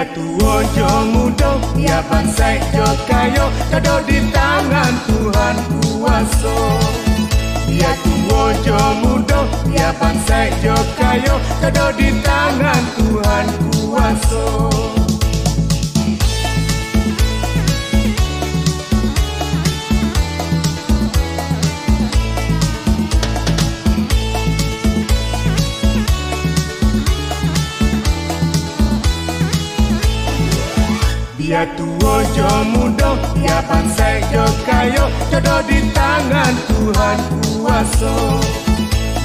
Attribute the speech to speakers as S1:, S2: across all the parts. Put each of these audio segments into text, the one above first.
S1: ya tuo jo mudo ya pansai jo kayo
S2: kado di tangan Tuhan kuasa.
S1: Ya tuo jo mudo ya pansai jo kayo kado di tangan Tuhan kuasa. Ya tuwo jo mudo Ya pansai jo kayo Jodoh di tangan Tuhan kuasa.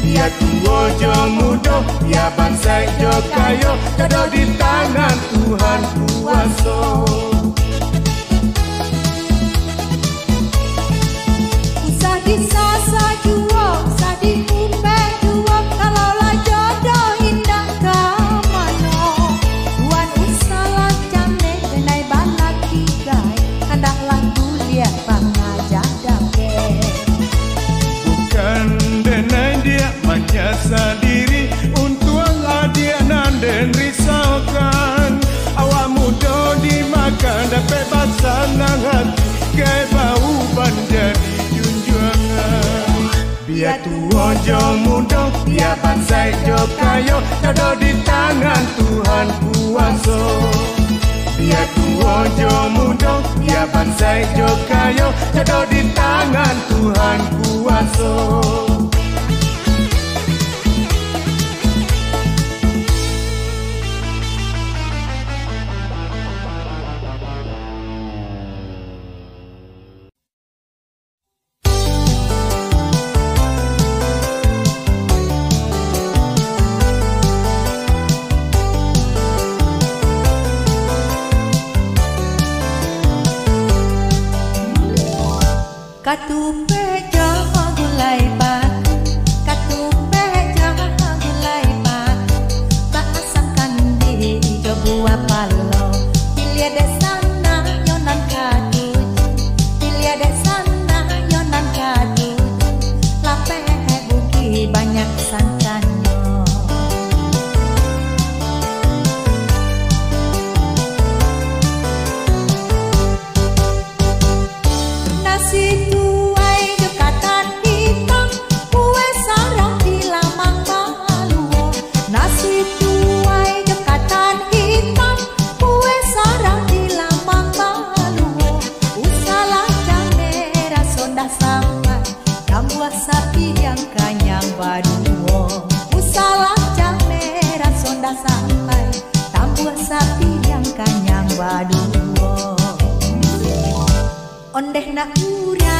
S1: Ya tuwo jo mudo Ya pansai jo kayo Jodoh di tangan Tuhan kuasa. ganda bebasan nang hati Kayak bau bandar Biar tuo jo mudo, biar bansai jo kayo, jodoh di tangan Tuhan kuasa. Biar tuo jo mudo, biar bansai jo kayo, jodoh di tangan Tuhan kuasa.
S2: ondeh na ura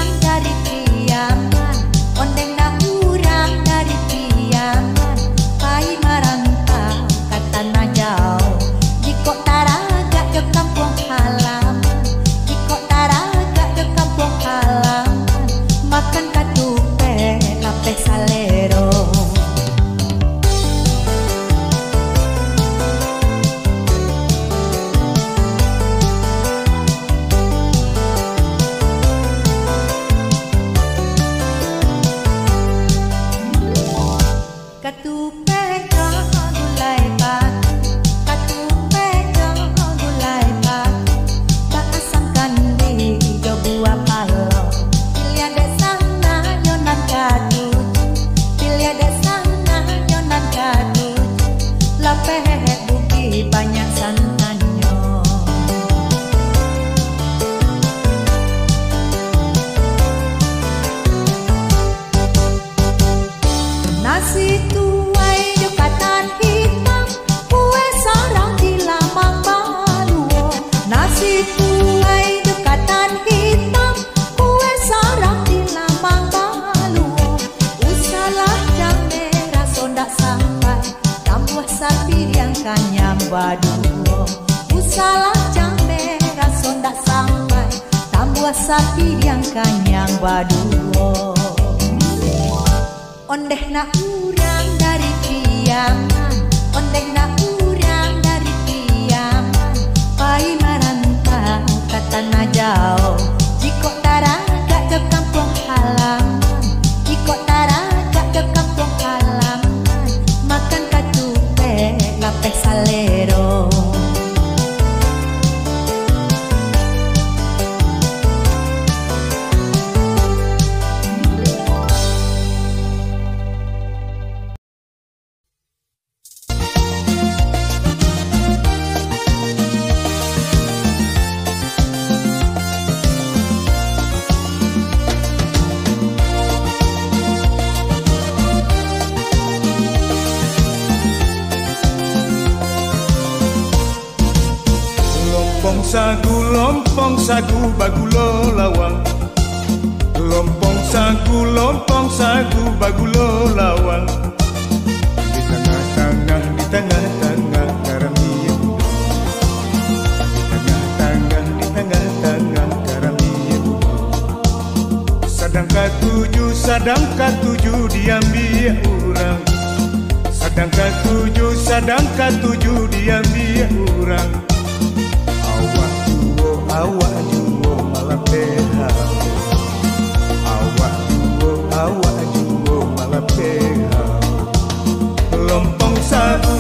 S1: lompong sagu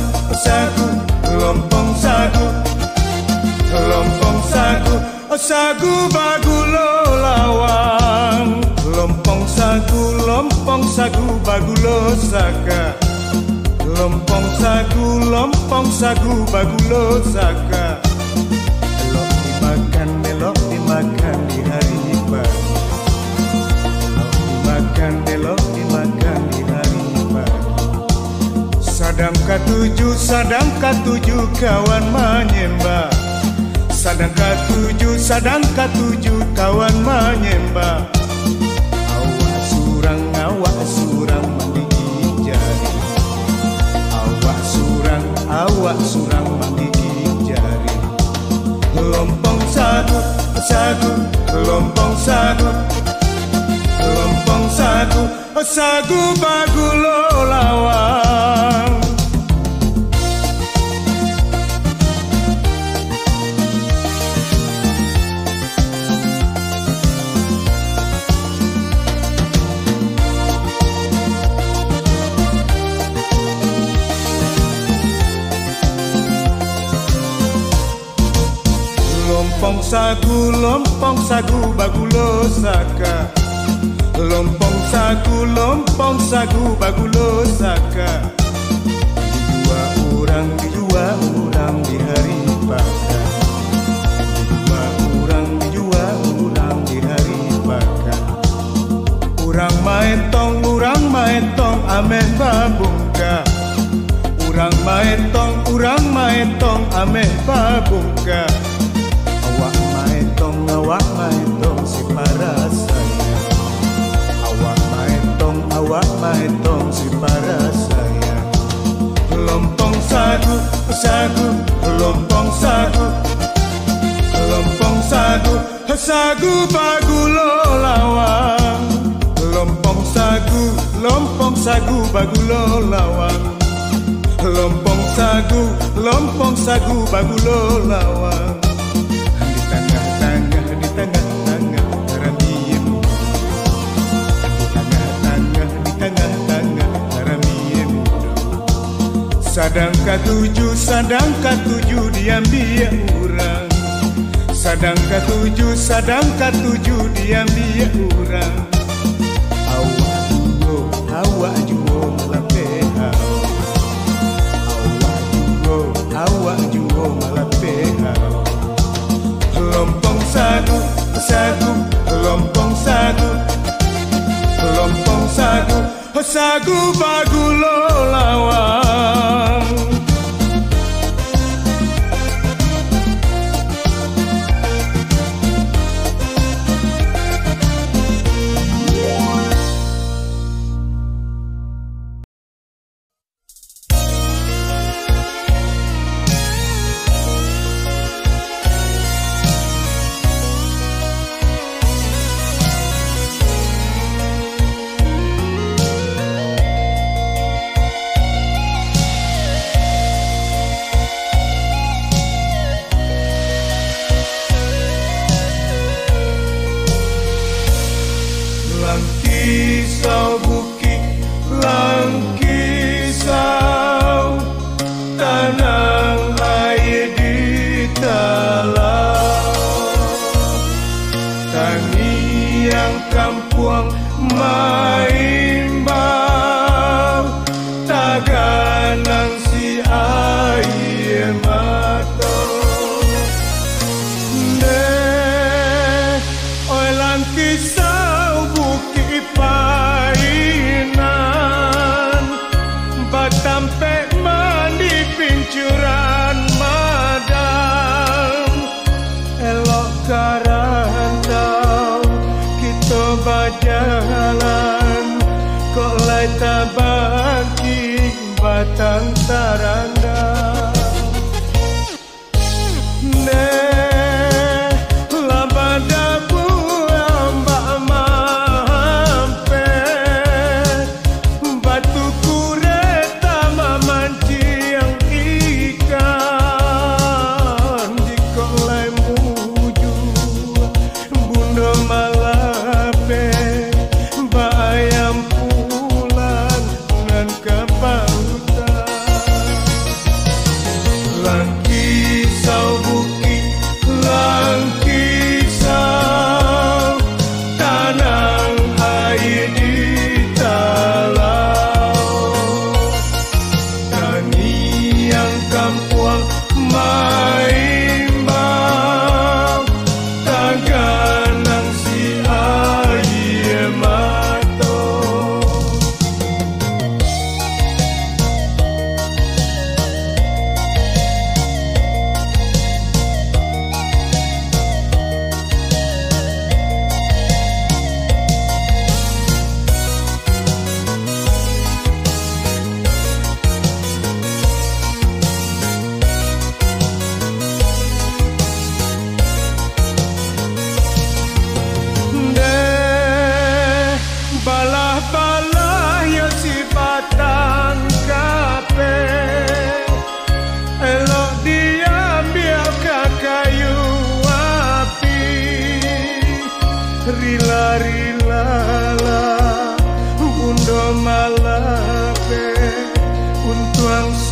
S1: sagu lompong sagu. Lompong sagu sagu bagulo lawang lompong sagu lompong sagu saka lompong sagu lompong sagu bagulo saka sadang katuju sadang katuju kawan menyembah. Sadang katuju, sadang katuju kawan menyembah. Awak surang, awak surang menggigit jari. Awak surang, awak surang menggigit jari. Lompong sagu, sagu, lompong sagu. Lompong sagu, sagu bagulo lawang sagu, lompong sagu bagulo saka Lompong sagu, lompong sagu bagulo saka Dua orang, dua orang di hari pakan Dua orang, dua orang di hari pakan Urang maetong, urang maetong amen babungka. Urang maetong, urang maetong amen babungka awak maetong si para saya. Lompong sagu, sagu, lompong sagu. Lompong sagu, sagu bagulo lawang. Lompong sagu, lompong sagu bagulo lawang. Lompong sagu, lompong sagu bagulo lawang Sadang katuju, sadang katuju Diambil orang Sadang katuju, sadang katuju Diambil orang Awak juo, awak juo Malapehau Awak juo, awak juo Malapehau Lompong sagu, sagu, lompong sagu Lompong sagu, sagu bagulo lawang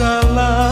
S1: salah.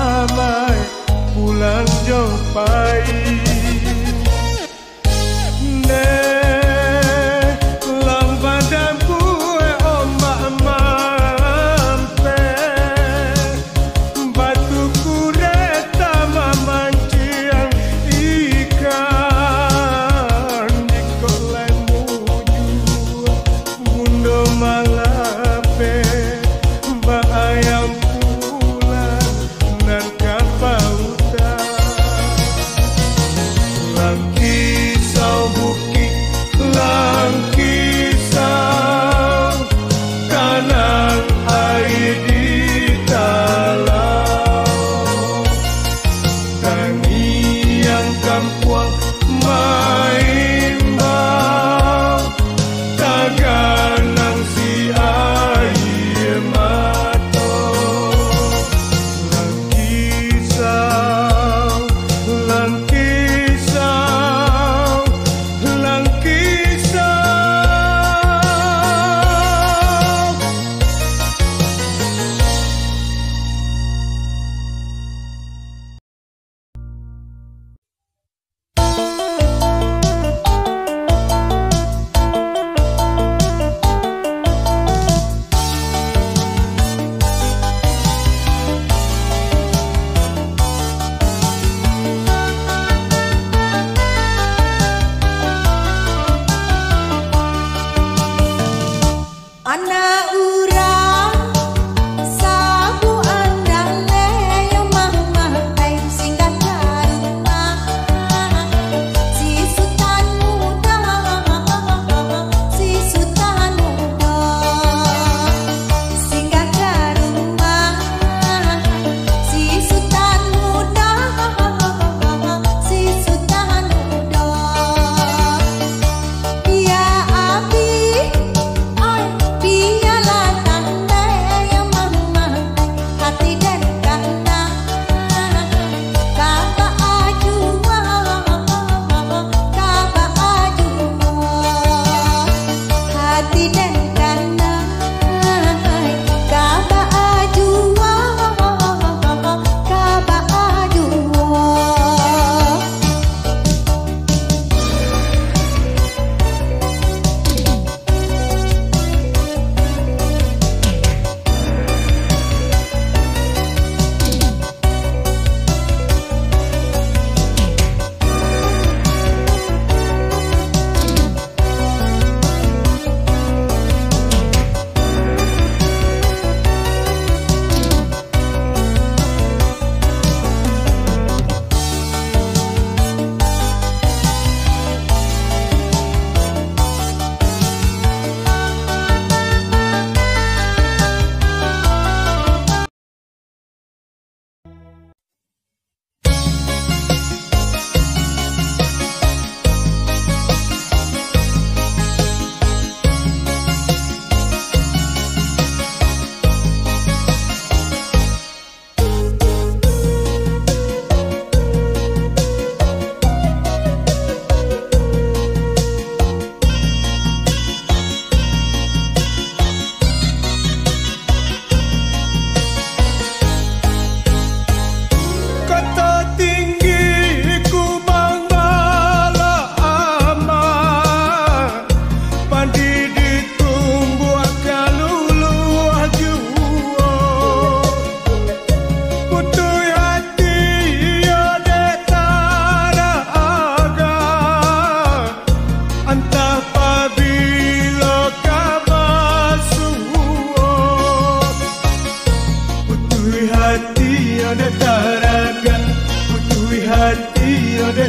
S1: Sampai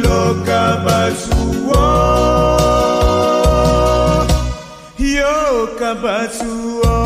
S1: long malam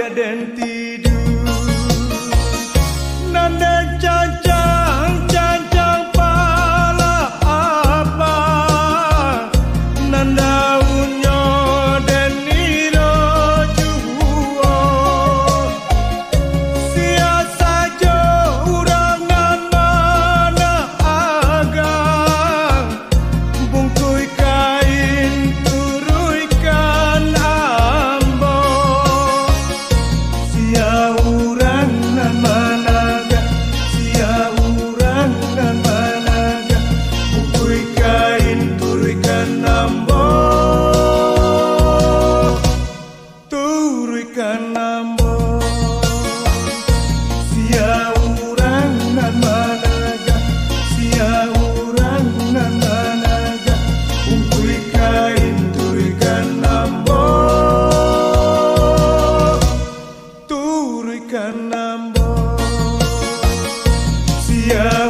S1: dia denti. yeah.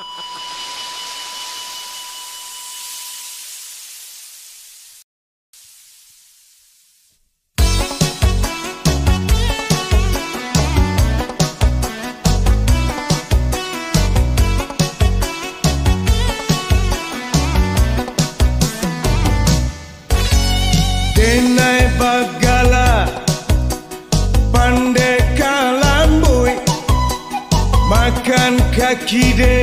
S1: きで